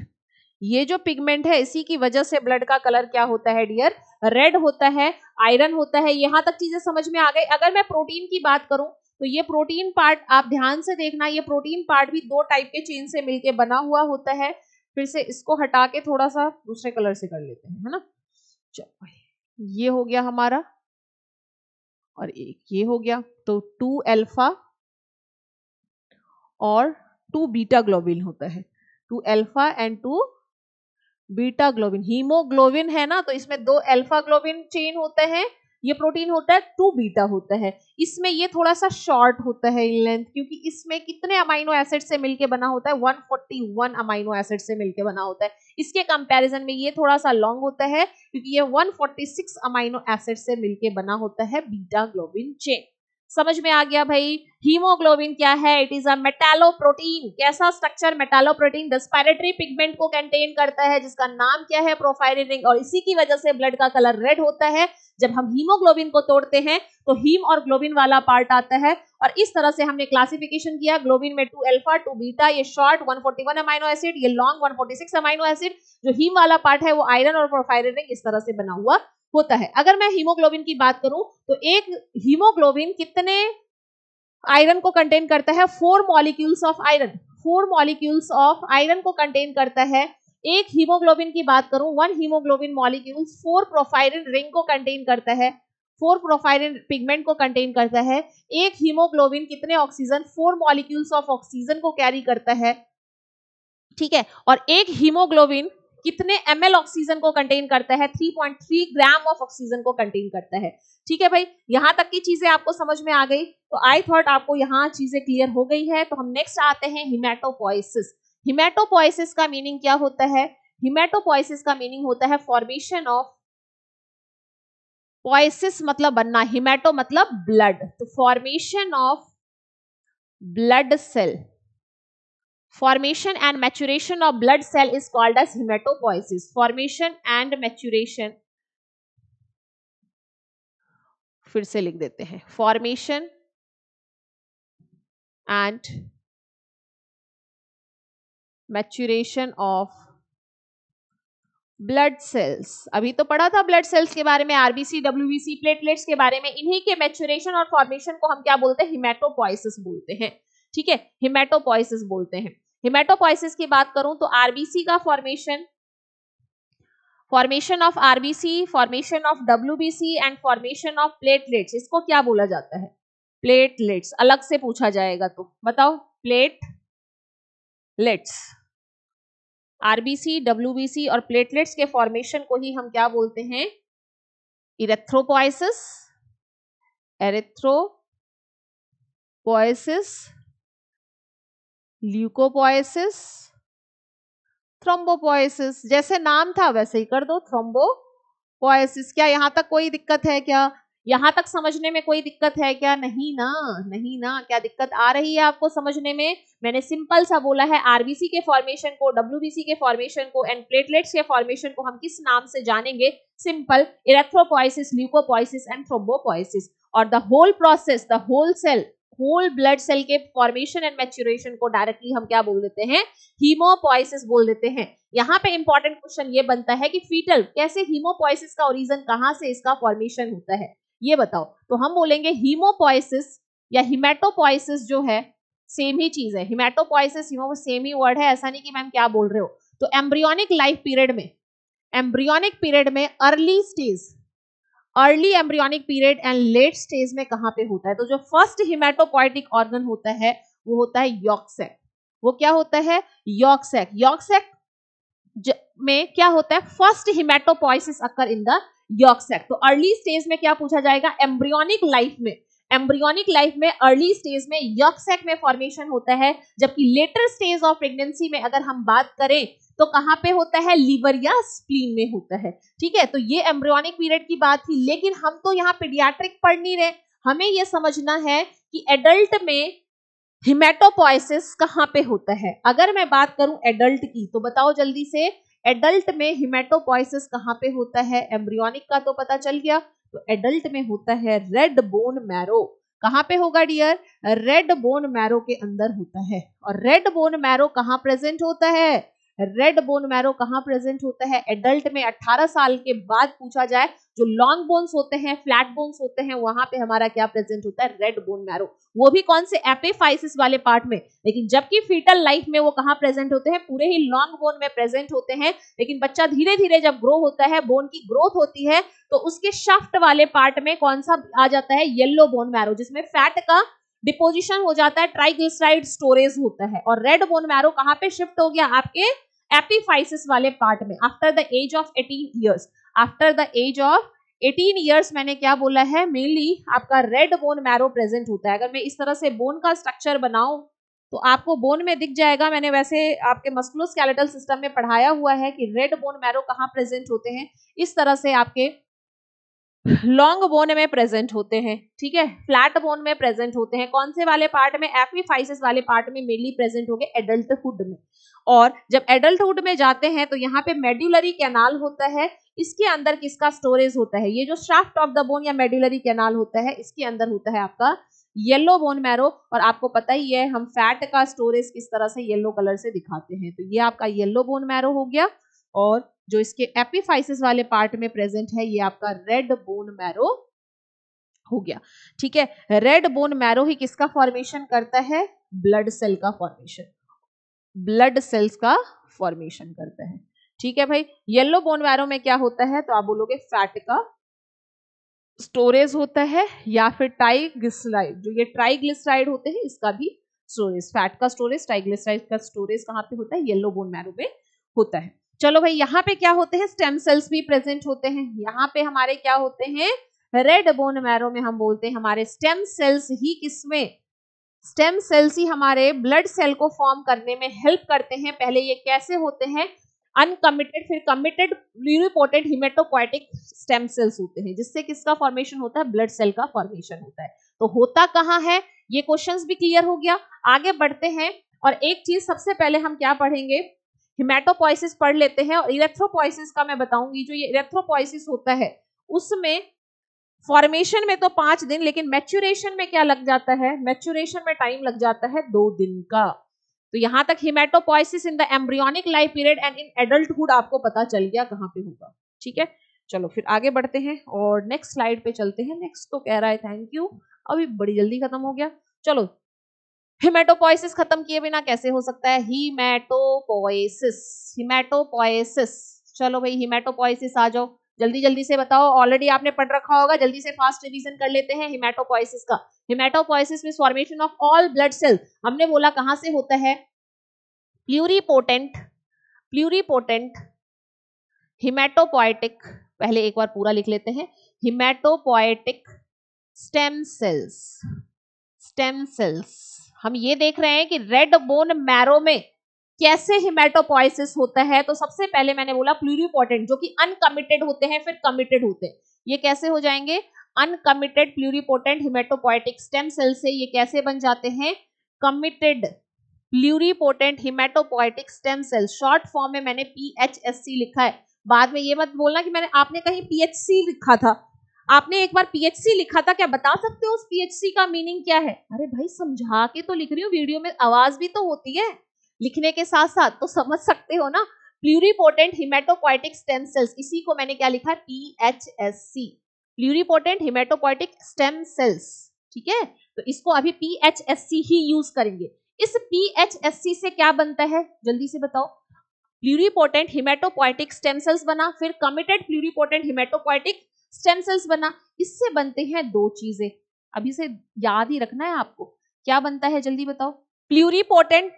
ये जो पिगमेंट है, इसी की वजह से ब्लड का कलर क्या होता है डियर रेड होता है आयरन होता है। यहाँ तक चीज़ें समझ में आ गई। अगर मैं प्रोटीन की बात करूँ तो ये प्रोटीन पार्ट आप ध्यान से देखना, ये प्रोटीन पार्ट भी दो टाइप के चेन से मिलके बना हुआ होता है। फिर से इसको हटा के थोड़ा सा दूसरे कलर से कर लेते हैं, है ना? चलो, ये हो गया हमारा। और एक, ये हो गया। तो टू एल्फा और टू बीटा ग्लोबिन होता है। Two alpha and two beta globin haemoglobin है ना तो इसमें दो एल्फा ग्लोबिन चेन होते हैं, ये प्रोटीन होता है टू बीटा होता है। इसमें ये थोड़ा सा शॉर्ट होता है लेंथ क्योंकि इसमें कितने अमाइनो एसिड से मिलके बना होता है 141 अमाइनो एसिड से मिलके बना होता है। इसके कंपैरिजन में ये थोड़ा सा लॉन्ग होता है, क्योंकि ये 146 अमाइनो एसिड से मिलके बना होता है बीटा ग्लोबिन चेन समझ में आ गया भाई? हीमोग्लोबिन क्या है? It is a metalloprotein कैसा structure metalloprotein respiratory pigment को कंटेन करता है, जिसका नाम क्या है? प्रोफाइलिन रिंग और इसी की वजह से ब्लड का कलर रेड होता है। जब हम हीमोग्लोबिन को तोड़ते हैं तो हीम और ग्लोबिन वाला पार्ट आता है। और इस तरह से हमने क्लासिफिकेशन किया। ग्लोबिन में टू एल्फा टू बीटा ये शॉर्ट 141 अमाइनो एसिड ये लॉन्ग 146 अमाइनो एसिड जो हीम वाला पार्ट है, वो आयरन और प्रोफाइलिन रिंग इस तरह से बना हुआ होता है। अगर मैं हीमोग्लोबिन की बात करूँ तो एक हीमोग्लोबिन कितने आयरन को कंटेन करता है? Four molecules of iron four molecules of iron को कंटेन करता है। एक हीमोग्लोबिन की बात करूँ one haemoglobin molecules four porphyrin ring को कंटेन करता है। फोर प्रोफाइरिन पिगमेंट को कंटेन करता है। एक हीमोग्लोबिन कितने oxygen four molecules of oxygen को कैरी करता है। ठीक है? और एक हीमोग्लोबिन कितने एमएल ऑक्सीजन को कंटेन करता है? 3.3 ग्राम ऑफ़ ऑक्सीजन को कंटेन करता है। ठीक है भाई? यहाँ तक की चीज़ें आपको समझ में आ गई। तो आई थॉट आपको यहाँ चीज़ें क्लियर हो गई है। तो हम नेक्स्ट आते हैं हिमेटोपोइसिस हिमेटोपोइसिस का मीनिंग क्या होता है? हिमेटोपोइसिस का मीनिंग होता है फॉर्मेशन ऑफ़ पोइसिस मतलब बनना। हिमेटो मतलब ब्लड तो formation of blood cell formation and maturation of blood cell is called as hematopoiesis. Formation and maturation. फिर से लिख देते हैं। Formation and maturation of blood cells अभी तो पढ़ा था ब्लड सेल्स के बारे में आरबीसी डब्ल्यूबीसी प्लेटलेट्स के बारे में। इन्हीं के मैचुरेशन और फॉर्मेशन को हम क्या बोलते हैं? हिमेटोपोइसिस बोलते हैं। ठीक है? हिमेटोपोइसिस बोलते हैं। हिमेटोपोइसिस की बात करूँ तो आरबीसी का formation formation of RBC formation of WBC and formation of platelets इसको क्या बोला जाता है? प्लेटलेट्स अलग से पूछा जाएगा तो। बताओ प्लेटलेट्स आरबीसी डब्ल्यूबीसी और प्लेटलेट्स के फॉर्मेशन को ही हम क्या बोलते हैं? इरेथ्रोपोइसिस एरेथ्रोपोइसिस ल्यूकोपोइसिस थ्रोम्बोपोइसिस जैसे नाम था वैसे ही कर दो थ्रोम्बोपोइसिस क्या यहाँ तक कोई दिक्कत है क्या? यहाँ तक समझने में कोई दिक्कत है क्या? नहीं ना नहीं ना। क्या दिक्कत आ रही है आपको समझने में? मैंने सिंपल सा बोला है, आरबीसी के फॉर्मेशन को, डब्ल्यूबीसी के फॉर्मेशन को एंड प्लेटलेट्स के फॉर्मेशन को हम किस नाम से जानेंगे? Simple erythropoiesis leucopoiesis and thrombopoiesis और the whole process the whole cell whole blood cell के फॉर्मेशन एंड मैच्यूरेशन को डायरेक्टली हम क्या बोल देते हैं? हीमोपोइसिस बोल देते हैं। यहाँ पे इंपॉर्टेंट क्वेश्चन ये बनता है कि फीटल कैसे हीमोपोइसिस का ओरिजन कहाँ से इसका फॉर्मेशन होता है? ये बताओ। तो हम बोलेंगे हीमोपोइसिस या हिमेटोपोइसिस जो है सेम ही चीज़ है। हिमेटोपोइसिस हीमो सेम ही वर्ड है। ऐसा नहीं कि मैम क्या बोल रहे हो। तो एम्ब्रियोनिक लाइफ पीरियड में एम्ब्रियोनिक पीरियड में early stage early embryonic period and late stage में कहाँ पे होता है? तो जो फ़र्स्ट हिमेटोपोइटिक ऑर्गन होता है, वो होता है यॉक्सैक वो क्या होता है? यॉक्सैक यॉक्सैक में क्या होता है? First haematopoiesis occur in the yolk sac तो अर्ली स्टेज में क्या पूछा जाएगा? एम्ब्रियोनिक लाइफ में। एम्ब्रियोनिक लाइफ में अर्ली स्टेज में यॉक्सैक में फॉर्मेशन होता है, जबकि लेटर स्टेज ऑफ़ प्रेगनेंसी में अगर हम बात करें तो कहाँ पे होता है? लीवर या स्प्लीन में होता है। ठीक है? तो ये एम्ब्रियोनिक पीरियड की बात थी, लेकिन हम तो यहाँ पीडियाट्रिक पढ़ नहीं रहे। हमें ये समझना है कि एडल्ट में हिमेटोपोइसिस कहाँ पे होता है। अगर मैं बात करूँ एडल्ट की तो बताओ जल्दी से एडल्ट में हिमेटोपोइसिस कहाँ पे होता है? एम्ब्रियोनिक का तो पता चल गया। तो एडल्ट में होता है रेड बोन मैरो कहाँ पे होगा डियर रेड बोन मैरो के अंदर होता है। और रेड बोन मैरो कहाँ प्रेजेंट होता है? रेड बोन मैरो कहाँ प्रेजेंट होता है? एडल्ट में 18 साल के बाद पूछा जाए, जो लॉन्ग बोन्स होते हैं फ्लैट बोन्स होते हैं, वहाँ पे हमारा क्या प्रेजेंट होता है? रेड बोन मैरो वो भी कौन से? एपिफाइसिस वाले पार्ट में. लेकिन जबकि फीटल लाइफ में वो कहाँ प्रेजेंट होते हैं? पूरे ही लॉन्ग बोन में प्रेजेंट होते हैं. लेकिन बच्चा धीरे धीरे जब ग्रो होता है बोन की ग्रोथ होती है तो उसके शाफ्ट वाले पार्ट में कौन सा आ जाता है? येल्लो बोन मैरो जिसमें फैट का डिपोजिशन हो जाता है ट्राइग्लिसराइड स्टोरेज होता है। और रेड बोन मैरो कहाँ पे शिफ्ट हो गया? आपके एपीफाइसिस वाले पार्ट में after the age of 18 years after the age of 18 years मैंने क्या बोला है? मेनली आपका रेड बोन मैरो प्रेजेंट होता है। अगर मैं इस तरह से बोन का स्ट्रक्चर बनाऊँ तो आपको बोन में दिख जाएगा। मैंने वैसे आपके मस्कुलोस्केलेटल सिस्टम में पढ़ाया हुआ है कि रेड बोन मैरो कहाँ प्रेजेंट होते हैं। इस तरह से आपके लॉन्ग बोन में प्रेजेंट होते हैं, ठीक है? फ्लैट बोन में प्रेजेंट होते हैं। कौन से वाले पार्ट में? एफिफाइसिस वाले पार्ट में मेनली प्रेजेंट हो गए एडल्टहुड में। और जब एडल्टहुड में जाते हैं तो यहाँ पे मेड्यूलरी कैनाल होता है। इसके अंदर किसका स्टोरेज होता है? ये जो शाफ्ट ऑफ़ द बोन या मेड्यूलरी कैनाल होता है, इसके अंदर होता है आपका येलो बोन मैरो और आपको पता ही है, हम फैट का स्टोरेज किस तरह से येलो कलर से दिखाते हैं। तो ये आपका येलो बोन मैरो हो गया। और जो इसके एपिफाइसिस वाले पार्ट में प्रेजेंट है, ये आपका रेड बोन मैरो हो गया। ठीक है? रेड बोन मैरो ही किसका फॉर्मेशन करता है? ब्लड सेल का फॉर्मेशन ब्लड सेल्स का फॉर्मेशन करता है। ठीक है भाई? येलो बोन मैरो में क्या होता है? तो आप बोलोगे फैट का स्टोरेज होता है या फिर ट्राइग्लिसराइड जो ये ट्राइग्लिसराइड होते हैं, इसका भी स्टोरेज फैट का स्टोरेज ट्राइग्लिसराइड का स्टोरेज कहाँ पे होता है? येलो बोन मैरो में होता है। चलो भाई, यहाँ पे क्या होते हैं? स्टेम सेल्स भी प्रेजेंट होते हैं। यहाँ पे हमारे क्या होते हैं? रेड बोन मैरो में हम बोलते हैं। हमारे स्टेम सेल्स ही किसमें स्टेम सेल्स ही हमारे ब्लड सेल को फॉर्म करने में हेल्प करते हैं। पहले ये कैसे होते हैं? अनकमिटेड फिर committed reported haematopoietic stem cells होते हैं, जिससे किसका फॉर्मेशन होता है? ब्लड सेल का फॉर्मेशन होता है। तो होता कहाँ है? ये क्वेश्चंस भी क्लियर हो गया। आगे बढ़ते हैं और एक चीज़ सबसे पहले हम क्या पढ़ेंगे? हिमेटोपोइसिस पढ़ लेते हैं और इरेथ्रोपोइसिस का मैं बताऊँगी, जो ये इरेथ्रोपोइसिस होता है, उसमें फॉर्मेशन में तो पाँच दिन, लेकिन मैच्यूरेशन में क्या लग जाता है? मैच्यूरेशन में टाइम लग जाता है दो दिन का। तो यहाँ तक haematopoiesis in the embryonic life period and in adulthood आपको पता चल गया कहाँ पे होगा। ठीक है? चलो फिर आगे बढ़ते हैं और नेक्स्ट स्लाइड पे चलते हैं। नेक्स्ट तो कह रहा है थैंक यू अभी बड़ी जल्दी खत्म हो गया। चलो हिमेटोपोइसिस खत्म किए बिना कैसे हो सकता है? हिमेटोपोइसिस हिमेटोपोइसिस चलो भाई हिमेटोपोइसिस आ जाओ। जल्दी जल्दी से बताओ। ऑलरेडी आपने पढ़ रखा होगा। जल्दी से फास्ट रिवीजन कर लेते हैं हिमेटोपोइसिस का। हिमेटोपोइसिस में formation of all blood cell हमने बोला कहाँ से होता है? प्ल्यूरीपोटेंट प्ल्यूरीपोटेंट हिमेटोपोइटिक पहले एक बार पूरा लिख लेते हैं। Haematopoietic stem cells stem cells हम ये देख रहे हैं कि रेड बोन मैरो में कैसे हिमेटोपोइसिस होता है? तो सबसे पहले मैंने बोला प्लूरिपोटेंट जो कि अनकमिटेड होते हैं, फिर कमिटेड होते हैं। ये कैसे हो जाएँगे? Uncommitted pluripotent haematopoietic stem cell से ये कैसे बन जाते हैं? Committed pluripotent haematopoietic stem cell short form में मैंने पीएचएससी लिखा है। बाद में ये मत बोलना कि मैंने आपने कहीं पीएचसी लिखा था। आपने एक बार पीएचसी लिखा था, क्या बता सकते हो उस पीएचसी का मीनिंग क्या है? अरे भाई, समझा के तो लिख रही हूँ वीडियो में आवाज़ भी तो होती है। लिखने के साथ साथ तो समझ सकते हो ना? प्लूरीपोटेंट हिमेटोपोइटिक स्टेम सेल्स इसी को मैंने क्या लिखा P H S C pluripotent haematopoietic stem cells ठीक है? तो इसको अभी पी एच एस सी ही यूज़ करेंगे। इस पी एच एस सी से क्या बनता है? जल्दी से बताओ। प्लूरीपोटेंट हिमेटोपोइटिक स्टेम सेल्स बना, फिर committed pluripotent haematopoietic stem cells बना, इससे बनते हैं दो चीज़ें। अभी से याद ही रखना है आपको। क्या बनता है जल्दी बताओ? प्लूरीपोटेंट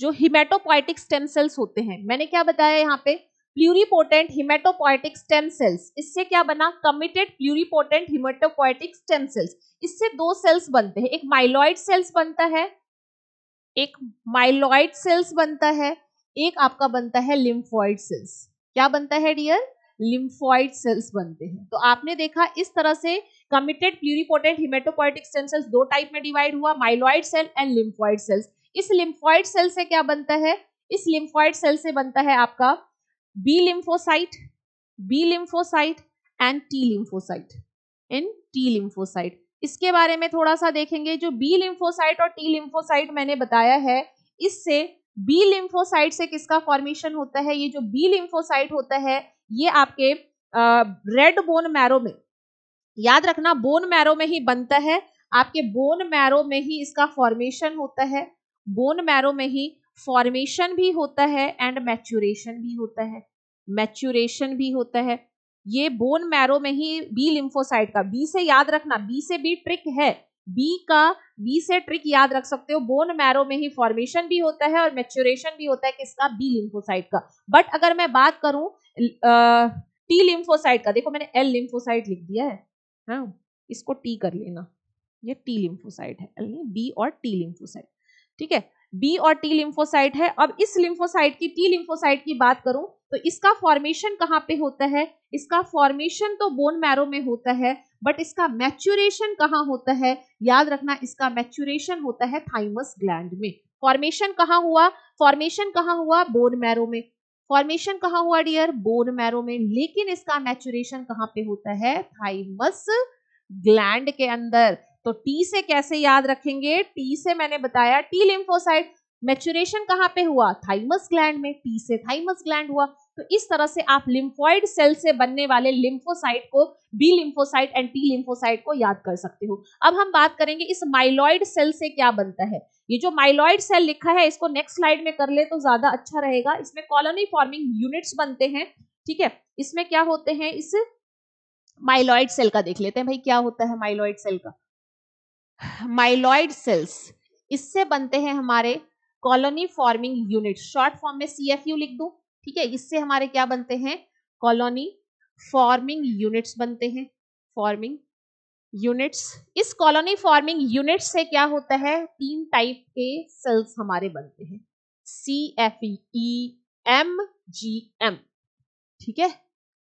जो हिमेटोपोइटिक स्टेम सेल्स होते हैं। मैंने क्या बताया यहाँ पे? प्लूरीपोटेंट हिमेटोपोइटिक स्टेम सेल्स इससे क्या बना? Committed pluripotent haematopoietic stem cells इससे दो सेल्स बनते हैं। एक माइलॉइड सेल्स बनता है, एक माइलॉइड सेल्स बनता है, एक आपका बनता है लिम्फॉइड सेल्स क्या बनता है डियर लिम्फॉइड सेल्स बनते हैं। तो आपने देखा इस तरह से committed pluripotent haematopoietic stem cells दो टाइप में डिवाइड हुआ myeloid cell and lymphoid cells इस लिम्फॉइड सेल से क्या बनता है? इस लिम्फॉइड सेल से बनता है आपका B lymphocyte B lymphocyte and T lymphocyte in T lymphocyte इसके बारे में थोड़ा सा देखेंगे। जो बी लिम्फोसाइट और टी लिम्फोसाइट मैंने बताया है, इससे बी लिम्फोसाइट से किसका फॉर्मेशन होता है? ये जो बी लिम्फोसाइट होता है ये आपके रेड बोन मैरो में, याद रखना बोन मैरो में ही बनता है, आपके बोन मैरो में ही इसका फॉर्मेशन होता है बोन मैरो में ही फॉर्मेशन भी होता है एंड मैच्यूरेशन भी होता है मैच्यूरेशन भी होता है, ये बोन मैरो में ही बी लिम्फोसाइट का बी से याद रखना बी से भी ट्रिक है बी का बी से ट्रिक याद रख सकते हो बोन मैरो में ही फॉर्मेशन भी होता है और मैच्योरेशन भी होता है किसका? बी लिम्फोसाइट का बट अगर मैं बात करूँ टी लिम्फोसाइट का। देखो, मैंने एल लिम्फोसाइट लिख दिया है हाँ इसको टी कर लेना। ये टी लिम्फोसाइट है। एल बी और टी लिम्फोसाइट ठीक है? बी और टी लिम्फोसाइट है। अब इस लिम्फोसाइट की टी लिम्फोसाइट की बात करूँ तो इसका फॉर्मेशन कहाँ पे होता है? इसका फॉर्मेशन तो बोन मैरो में होता है बट इसका मैच्यूरेशन कहाँ होता है? याद रखना, इसका मैच्यूरेशन होता है थाइमस ग्लैंड में। फॉर्मेशन कहाँ हुआ? फॉर्मेशन कहाँ हुआ? बोन मैरो में। फॉर्मेशन कहाँ हुआ, डियर? बोन मैरो में। लेकिन इसका मैच्यूरेशन कहाँ पे होता है? थाइमस ग्लैंड के अंदर। तो टी से कैसे याद रखेंगे? टी से मैंने बताया, टी लिम्फोसाइट। मैचुरेशन कहाँ पे हुआ? थाइमस ग्लैंड में। टी से थाइमस ग्लैंड हुआ। तो इस तरह से आप लिम्फॉइड सेल से बनने वाले लिम्फोसाइट को, B lymphocyte and T lymphocyte को याद कर सकते हो। अब हम बात करेंगे इस माइलॉइड सेल से क्या बनता है। ये जो माइलॉइड सेल लिखा है, इसको नेक्स्ट स्लाइड में कर ले तो ज़्यादा अच्छा रहेगा। इसमें कॉलोनी फॉर्मिंग यूनिट्स बनते हैं, ठीक है? इसमें क्या होते हैं? इस माइलॉइड सेल का देख लेते हैं भाई, क्या होता है माइलॉइड सेल का? माइलॉइड सेल्स इससे बनते हैं हमारे colony forming unit short form में सी एफ़ यू लिख दू, ठीक है? इससे हमारे क्या बनते हैं? कॉलोनी फॉर्मिंग यूनिट्स बनते हैं। फॉर्मिंग यूनिट्स, इस कॉलोनी फॉर्मिंग यूनिट से क्या होता है? तीन टाइप के सेल्स हमारे बनते हैं। C F E M G M ठीक है?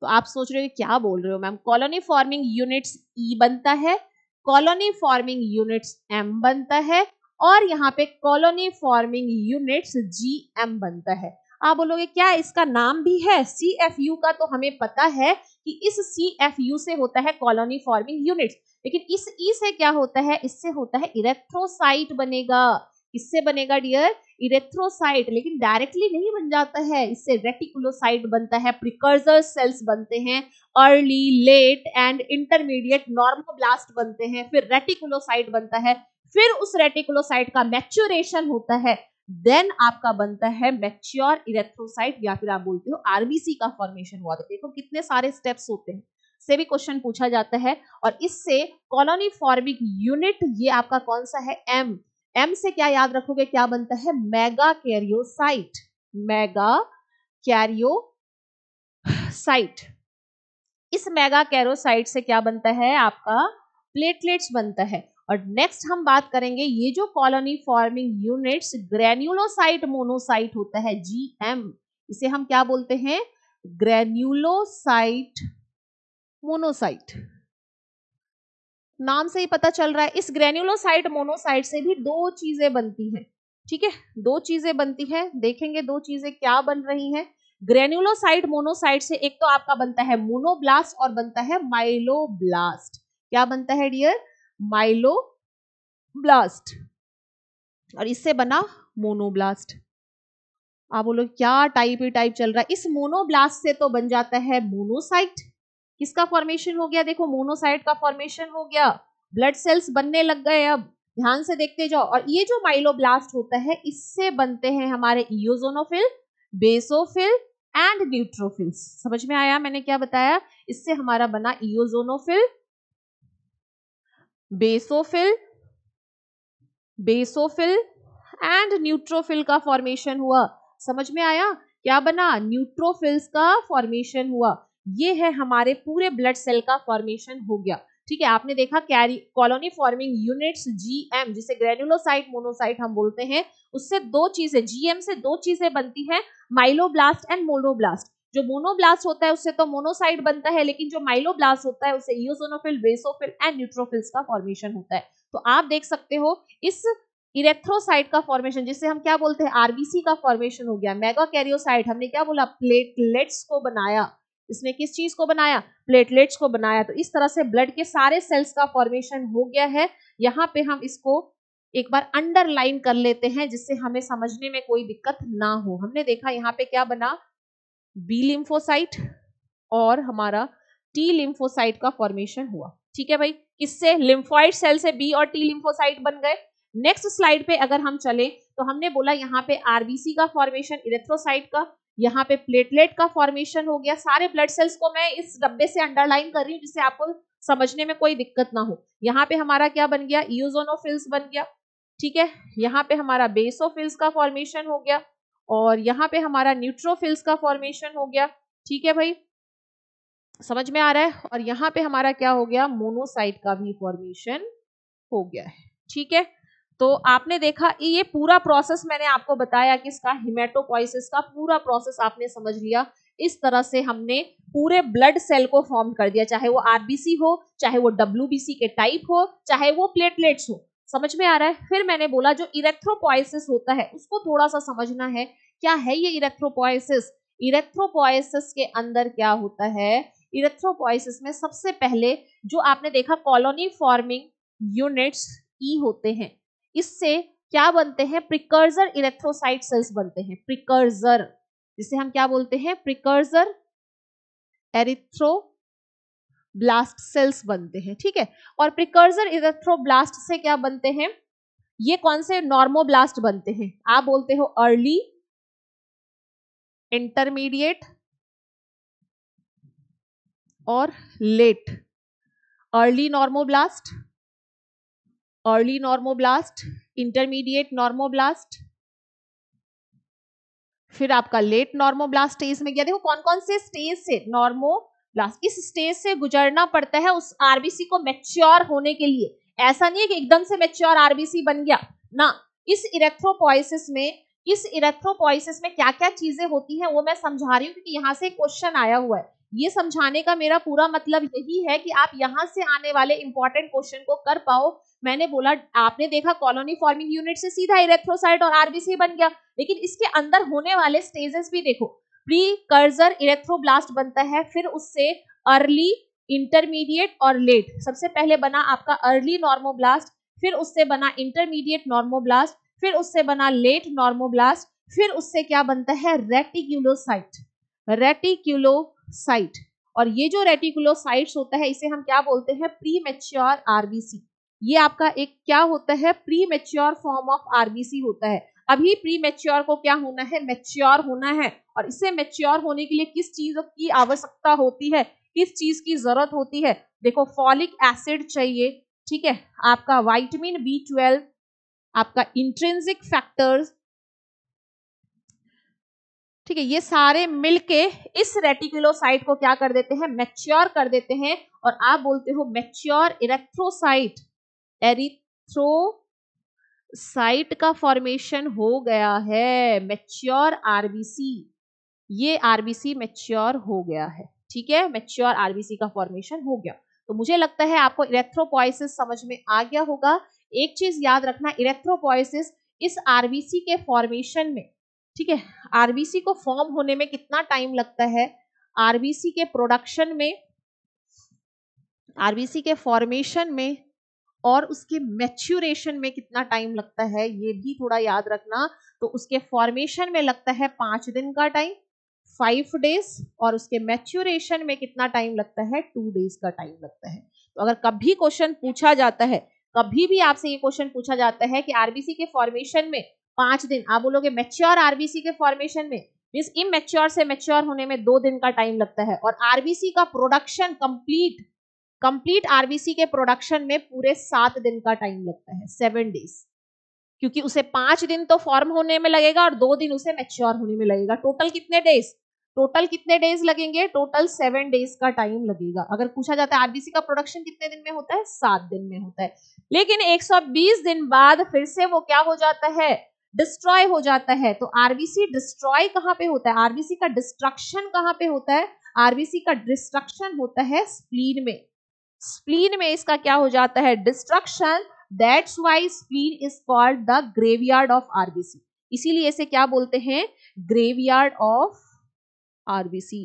तो आप सोच रहे हो क्या बोल रहे हो ma'am? Colony forming units E बनता है, कॉलोनी फॉर्मिंग यूनिट्स एम बनता है और यहाँ पे colony forming units G M बनता है। आप बोलोगे, क्या इसका नाम भी है? सी एफ़ यू का तो हमें पता है कि इस सी एफ़ यू से होता है कॉलोनी फॉर्मिंग यूनिट लेकिन इस ई से क्या होता है? इससे होता है इरेथ्रोसाइट बनेगा. इससे बनेगा डियर इरेथ्रोसाइट लेकिन डायरेक्टली नहीं बन जाता है. इससे रेटिकुलोसाइट बनता है प्रिकर्सर सेल्स बनते हैं early late and intermediate normoblast बनते हैं, फिर रेटिकुलोसाइट बनता है, फिर उस रेटिकुलोसाइट का मैच्योरेशन होता है. देन आपका बनता है मैच्योर इरेथ्रोसाइट या फिर आप बोलते हो आरबीसी का फॉर्मेशन हुआ तो देखो कितने सारे स्टेप्स होते हैं। से भी क्वेश्चन पूछा जाता है और इससे कॉलोनी फॉर्मिक यूनिट ये आपका कौन सा है? एम एम से क्या याद रखोगे? क्या बनता है? मेगा कैरियोसाइट मेगा कैरियोसाइट इस मेगा कैरोसाइट से क्या बनता है? आपका प्लेटलेट्स बनता है। और नेक्स्ट हम बात करेंगे, ये जो colony forming units granulocyte monocyte होता है जीएम इसे हम क्या बोलते हैं? ग्रेन्यूलोसाइट मोनोसाइट नाम से ही पता चल रहा है, इस ग्रेन्यूलोसाइट मोनोसाइट से भी दो चीज़ें बनती हैं, ठीक है? दो चीज़ें बनती हैं, देखेंगे दो चीज़ें क्या बन रही हैं। ग्रेन्यूलोसाइट मोनोसाइट से एक तो आपका बनता है मोनोब्लास्ट और बनता है माइलोब्लास्ट क्या बनता है डियर माइलोब्लास्ट। और इससे बना मोनोब्लास्ट। आप बोलो, क्या टाइप ही टाइप चल रहा है? इस मोनोब्लास्ट से तो बन जाता है मोनोसाइट। किसका फॉर्मेशन हो गया? देखो, मोनोसाइट का फॉर्मेशन हो गया। ब्लड सेल्स बनने लग गए अब। ध्यान से देखते जाओ। और ये जो माइलोब्लास्ट होता है, इससे बनते हैं हमारे इोजोनोफिल बेसोफिल एंड न्यूट्रोफिल्स समझ में आया मैंने क्या बताया? इससे हमारा बना eosinophil basophil basophil and neutrophil का फॉर्मेशन हुआ। समझ में आया? क्या बना? न्यूट्रोफिल्स का फॉर्मेशन हुआ। ये है हमारे पूरे ब्लड सेल का फॉर्मेशन हो गया। ठीक है, आपने देखा कैरी कॉलोनी फॉर्मिंग यूनिट्स जीएम जिसे ग्रेनुलोसाइट मोनोसाइट हम बोलते हैं, उससे दो चीज़ें जीएम से दो चीज़ें बनती है माइलोब्लास्ट एंड मोनोब्लास्ट जो मोनोब्लास्ट होता है, उससे तो मोनोसाइट बनता है, लेकिन जो माइलोब्लास्ट होता है, उससे इोसोनोफिल बेसोफिल एंड न्यूट्रोफिल्स का फॉर्मेशन होता है। तो आप देख सकते हो, इस इरेथ्रोसाइट का फॉर्मेशन जिसे हम क्या बोलते हैं आरबीसी का फॉर्मेशन हो गया मेगा कैरियोसाइट हमने क्या बोला प्लेटलेट्स को बनाया। इसने किस चीज़ को बनाया? प्लेटलेट्स को बनाया। तो इस तरह से ब्लड के सारे सेल्स का फॉर्मेशन हो गया है। यहाँ पे हम इसको एक बार अंडरलाइन कर लेते हैं, जिससे हमें समझने में कोई दिक्कत ना हो। हमने देखा यहाँ पे क्या बना? बी लिम्फोसाइट और हमारा टी लिम्फोसाइट का फॉर्मेशन हुआ। ठीक है भाई? किससे लिम्फोइड सेल से बी और टी लिम्फोसाइट बन गए। नेक्स्ट स्लाइड पे अगर हम चले तो हमने बोला यहाँ पे आरबीसी का फॉर्मेशन इलेक्ट्रोसाइट का, यहाँ पे प्लेटलेट का फॉर्मेशन हो गया। सारे ब्लड सेल्स को मैं इस डब्बे से अंडरलाइन कर रही हूँ, जिससे आपको समझने में कोई दिक्कत ना हो। यहाँ पे हमारा क्या बन गया? यूजोनोफिल्स बन गया। ठीक है? यहाँ पे हमारा बेसोफिल्स का फॉर्मेशन हो गया। और यहाँ पे हमारा न्यूट्रोफिल्स का फॉर्मेशन हो गया। ठीक है भाई? समझ में आ रहा है? और यहाँ पे हमारा क्या हो गया? मोनोसाइट का भी फॉर्मेशन हो गया है। ठीक है? तो आपने देखा, ये पूरा प्रोसेस मैंने आपको बताया कि इसका हिमेटोपोइसिस का पूरा प्रोसेस आपने समझ लिया। इस तरह से हमने पूरे ब्लड सेल को फॉर्म कर दिया, चाहे वो आरबीसी हो, चाहे वो डब्ल्यूबीसी के टाइप हो, चाहे वो प्लेटलेट्स हो। समझ में आ रहा है? फिर मैंने बोला, जो इरेथ्रोपोइसिस होता है, उसको थोड़ा सा समझना है, क्या है ये इरेथ्रोपोइसिस इरेथ्रोपोइसिस के अंदर क्या होता है? इरेथ्रोपोइसिस में सबसे पहले जो आपने देखा कॉलोनी फॉर्मिंग यूनिट्स ई होते हैं। इससे क्या बनते हैं? प्रिकर्जर इलेक्ट्रोसाइट सेल्स बनते हैं। प्रिकर्जर जिसे हम क्या बोलते हैं? प्रिकर्जर एरिथ्रो ब्लास्ट सेल्स बनते हैं, ठीक है? और प्रिकर्जर इरेथ्रोब्लास्ट से क्या बनते हैं? ये कौन से नॉर्मोब्लास्ट बनते हैं? आप बोलते हो अर्ली इंटरमीडिएट और late early normoblast early normoblast intermediate normoblast फिर आपका लेट नॉर्मोब्लास्ट स्टेज में गया देखो कौन कौन से स्टेज से नॉर्मोब्लास्ट इस स्टेज से गुजरना पड़ता है उस आरबीसी को मेच्योर होने के लिए। ऐसा नहीं है कि एकदम से मेच्योर आरबीसी बन गया। ना, इस इरेथ्रोपोइसिस में, इस इरेथ्रोपोइसिस में क्या क्या चीज़ें होती हैं वो मैं समझा रही हूँ क्योंकि यहाँ से क्वेश्चन आया हुआ है। ये समझाने का मेरा पूरा मतलब यही है कि आप यहाँ से आने वाले इंपॉर्टेंट क्वेश्चन को कर पाओ। मैंने बोला, आपने देखा कॉलोनी फॉर्मिंग यूनिट से सीधा इरेथ्रोसाइट और आरबीसी बन गया। लेकिन इसके अंदर होने वाले स्टेजेस भी देखो। प्री कर्जर इरेथ्रोब्लास्ट बनता है, फिर उससे अर्ली, इंटरमीडिएट और लेट। सबसे पहले बना आपका अर्ली नॉर्मोब्लास्ट, फिर उससे बना इंटरमीडिएट नॉर्मोब्लास्ट, फिर उससे बना लेट नॉर्मोब्लास्ट, फिर उससे क्या बनता है? रेटिक्यूलोसाइट रेटिक्यूलोसाइट और ये जो रेटिकुलोसाइट्स होता है, इसे हम क्या बोलते हैं? Premature RBC. ये आपका एक क्या होता है? Premature form of RBC होता है। अभी प्री मेच्योर को क्या होना है? मेच्योर होना है। और इसे मेच्योर होने के लिए किस चीज़ की आवश्यकता होती है? किस चीज़ की ज़रूरत होती है? देखो फॉलिक एसिड चाहिए, ठीक है? आपका वाइटमिन बी ट्वेल्व आपका इंट्रेंसिक फैक्टर्स ठीक है? ये सारे मिलके इस रेटिकुलोसाइट को क्या कर देते हैं? मैच्योर कर देते हैं। और आप बोलते हो मैच्योर इरेक्ट्रोसाइट एरिथ्रोसाइट का फॉर्मेशन हो गया है, मेच्योर आरबीसी। ये आरबीसी मेच्योर हो गया है, ठीक है? मेच्योर आरबीसी का फॉर्मेशन हो गया। तो मुझे लगता है आपको इरेथ्रोपोइसिस समझ में आ गया होगा। एक चीज़ याद रखना, इरेथ्रोपोइसिस इस आरबीसी के फॉर्मेशन में, ठीक है? आरबीसी को फॉर्म होने में कितना टाइम लगता है? आरबीसी के प्रोडक्शन में, आरबीसी के फॉर्मेशन में और उसके मैच्यूरेशन में कितना टाइम लगता है, ये भी थोड़ा याद रखना। तो उसके फॉर्मेशन में लगता है पाँच दिन का टाइम फाइव डेज़ और उसके मैच्यूरेशन में कितना टाइम लगता है टू डेज़ का टाइम लगता है। तो अगर कभी क्वेश्चन पूछा जाता है, कभी भी आपसे ये क्वेश्चन पूछा जाता है कि आरबीसी के फॉर्मेशन में पाँच दिन, आप बोलोगे मेच्योर आरबीसी के फॉर्मेशन में मीन इमेच्योर से मेच्योर होने में दो दिन का टाइम लगता है, और आरबीसी का प्रोडक्शन कंप्लीट कंप्लीट आरबीसी के प्रोडक्शन में पूरे सात दिन का टाइम लगता है सेवन डेज़ क्योंकि उसे पाँच दिन तो फॉर्म होने में लगेगा और दो दिन उसे मेच्योर होने में लगेगा. टोटल कितने डेज़ टोटल कितने डेज़ लगेंगे? टोटल सेवन डेज़ का टाइम लगेगा. अगर पूछा जाता है आरबीसी का प्रोडक्शन कितने दिन में होता है? सात दिन में होता है. लेकिन 120 दिन बाद फिर से वो क्या हो जाता है? डिस्ट्रॉय हो जाता है. तो आरबीसी डिस्ट्रॉय कहाँ पे होता है? आरबीसी का डिस्ट्रक्शन कहाँ पे होता है? आरबीसी का डिस्ट्रक्शन होता है स्प्लीन में. स्प्लीन में इसका क्या हो जाता है? Destruction that's why spleen is called the graveyard of RBC इसीलिए इसे क्या बोलते हैं? ग्रेवयार्ड ऑफ़ आरबीसी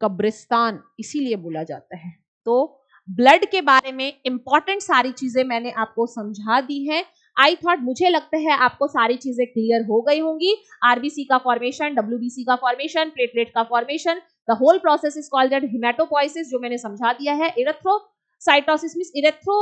कब्रिस्तान. इसीलिए बोला जाता है। तो ब्लड के बारे में इंपॉर्टेंट सारी चीज़ें मैंने आपको समझा दी है। आई थॉट मुझे लगता है आपको सारी चीज़ें क्लियर हो गई होंगी। आरबीसी का फॉर्मेशन डब्ल्यूबीसी का फॉर्मेशन प्लेटलेट का formation the whole process is called that hematopoiesis जो मैंने समझा दिया है इरेथ्रोसाइटोसिस मींस इरेथ्रो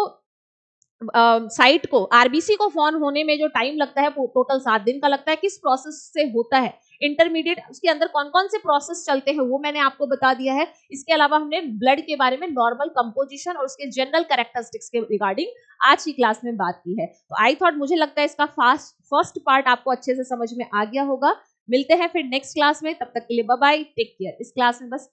साइट को आरबीसी को फॉर्म होने में जो टाइम लगता है टोटल सात दिन का लगता है। किस प्रोसेस से होता है? इंटरमीडिएट उसके अंदर कौन कौन से प्रोसेस चलते हैं, वो मैंने आपको बता दिया है। इसके अलावा हमने ब्लड के बारे में नॉर्मल कंपोजिशन और उसके जनरल कैरेक्टरिस्टिक्स के रिगार्डिंग आज की क्लास में बात की है। तो आई थॉट मुझे लगता है इसका फास्ट फ़र्स्ट पार्ट आपको अच्छे से समझ में आ गया होगा। मिलते हैं फिर नेक्स्ट क्लास में, तब तक के लिए बाय टेक केयर इस क्लास में बस